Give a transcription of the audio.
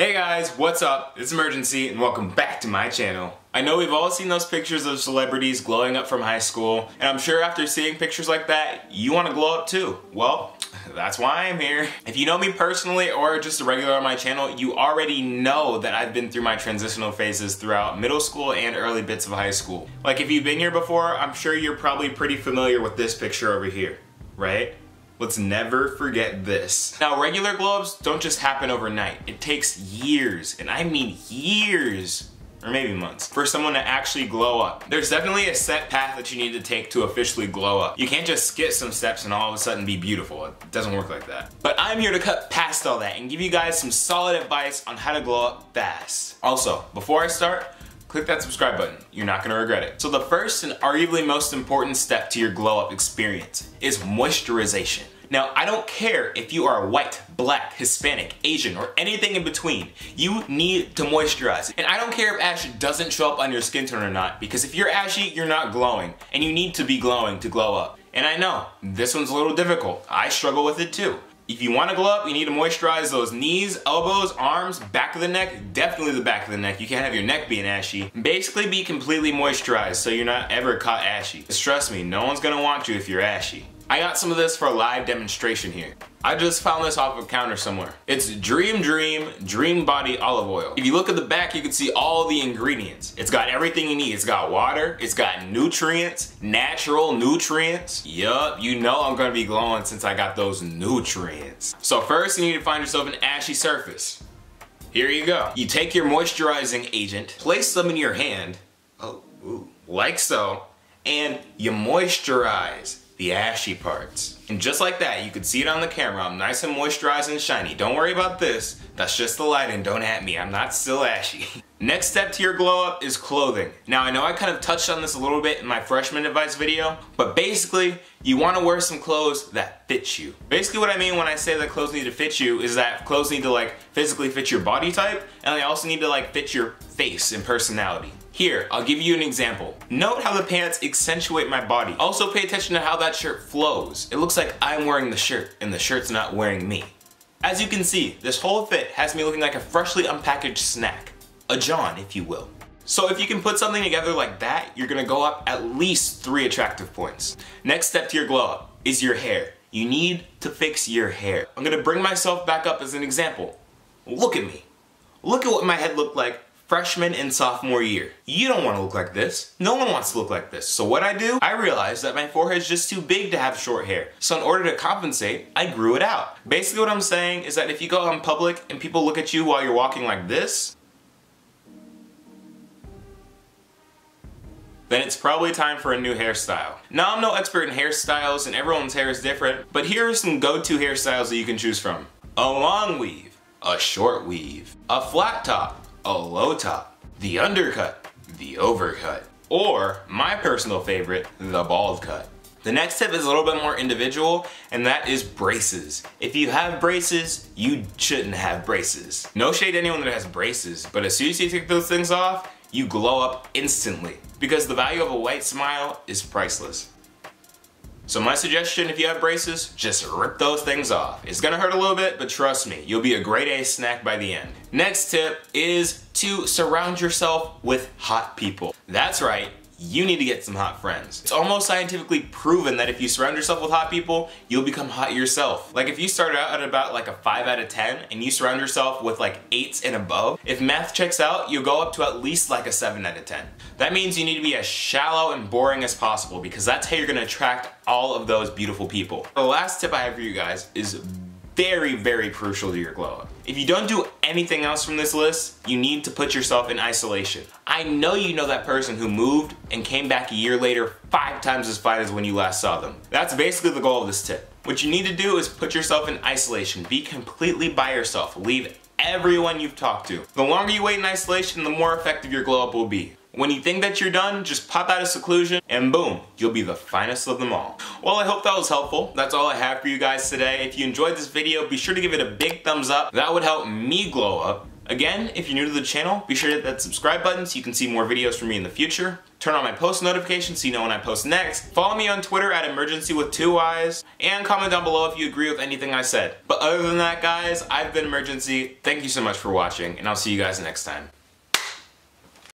Hey guys, what's up? It's Imurgency and welcome back to my channel. I know we've all seen those pictures of celebrities glowing up from high school, and I'm sure after seeing pictures like that, you want to glow up too. Well, that's why I'm here. If you know me personally or just a regular on my channel, you already know that I've been through my transitional phases throughout middle school and early bits of high school. Like if you've been here before, I'm sure you're probably pretty familiar with this picture over here, right? Let's never forget this. Now, regular glow-ups don't just happen overnight. It takes years, and I mean years, or maybe months, for someone to actually glow up. There's definitely a set path that you need to take to officially glow up. You can't just skip some steps and all of a sudden be beautiful. It doesn't work like that. But I'm here to cut past all that and give you guys some solid advice on how to glow up fast. Also, before I start, click that subscribe button. You're not gonna regret it. So the first and arguably most important step to your glow up experience is moisturization. Now, I don't care if you are white, black, Hispanic, Asian, or anything in between. You need to moisturize. And I don't care if ash doesn't show up on your skin tone or not, because if you're ashy, you're not glowing, and you need to be glowing to glow up. And I know, this one's a little difficult. I struggle with it too. If you want to glow up, you need to moisturize those knees, elbows, arms, back of the neck, definitely the back of the neck. You can't have your neck being ashy. Basically be completely moisturized so you're not ever caught ashy. Trust me, no one's gonna want you if you're ashy. I got some of this for a live demonstration here. I just found this off a counter somewhere. It's Dream Dream Dream Body Olive Oil. If you look at the back, you can see all the ingredients. It's got everything you need. It's got water, it's got nutrients, natural nutrients. Yup, you know I'm gonna be glowing since I got those nutrients. So first you need to find yourself an ashy surface. Here you go. You take your moisturizing agent, place them in your hand, oh, ooh, like so, and you moisturize the ashy parts. And just like that, you can see it on the camera. I'm nice and moisturized and shiny. Don't worry about this. That's just the lighting. Don't at me. I'm not still ashy. Next step to your glow up is clothing. Now I know I kind of touched on this a little bit in my freshman advice video, but basically you want to wear some clothes that fit you. Basically what I mean when I say that clothes need to fit you is that clothes need to like physically fit your body type and they also need to like fit your face and personality. Here, I'll give you an example. Note how the pants accentuate my body. Also pay attention to how that shirt flows. It looks like I'm wearing the shirt and the shirt's not wearing me. As you can see, this whole fit has me looking like a freshly unpackaged snack. A John, if you will. So if you can put something together like that, you're gonna go up at least three attractive points. Next step to your glow up is your hair. You need to fix your hair. I'm gonna bring myself back up as an example. Look at me. Look at what my head looked like freshman and sophomore year. You don't want to look like this. No one wants to look like this. So what I do, I realized that my forehead is just too big to have short hair. So in order to compensate, I grew it out. Basically what I'm saying is that if you go out in public and people look at you while you're walking like this, then it's probably time for a new hairstyle. Now I'm no expert in hairstyles and everyone's hair is different, but here are some go-to hairstyles that you can choose from. A long weave, a short weave, a flat top, a low top, the undercut, the overcut, or my personal favorite, the bald cut. The next tip is a little bit more individual, and that is braces. If you have braces, you shouldn't have braces. No shade to anyone that has braces, but as soon as you take those things off, you glow up instantly. Because the value of a white smile is priceless. So my suggestion if you have braces, just rip those things off. It's gonna hurt a little bit, but trust me, you'll be a great A snack by the end. Next tip is to surround yourself with hot people. That's right, you need to get some hot friends. It's almost scientifically proven that if you surround yourself with hot people, you'll become hot yourself. Like if you start out at about like a 5 out of 10 and you surround yourself with like 8s and above, if math checks out, you'll go up to at least like a 7 out of 10. That means you need to be as shallow and boring as possible because that's how you're gonna attract all of those beautiful people. The last tip I have for you guys is very, very crucial to your glow up. If you don't do anything else from this list, you need to put yourself in isolation. I know you know that person who moved and came back a year later five times as fine as when you last saw them. That's basically the goal of this tip. What you need to do is put yourself in isolation. Be completely by yourself. Leave everyone you've talked to. The longer you wait in isolation, the more effective your glow up will be. When you think that you're done, just pop out of seclusion and boom, you'll be the finest of them all. Well, I hope that was helpful. That's all I have for you guys today. If you enjoyed this video, be sure to give it a big thumbs up. That would help me glow up Again, if you're new to the channel, be sure to hit that subscribe button so you can see more videos from me in the future. Turn on my post notifications so you know when I post next. Follow me on Twitter at emergency with two eyes. And comment down below if you agree with anything I said. But other than that guys, I've been Imurgency. Thank you so much for watching and I'll see you guys next time.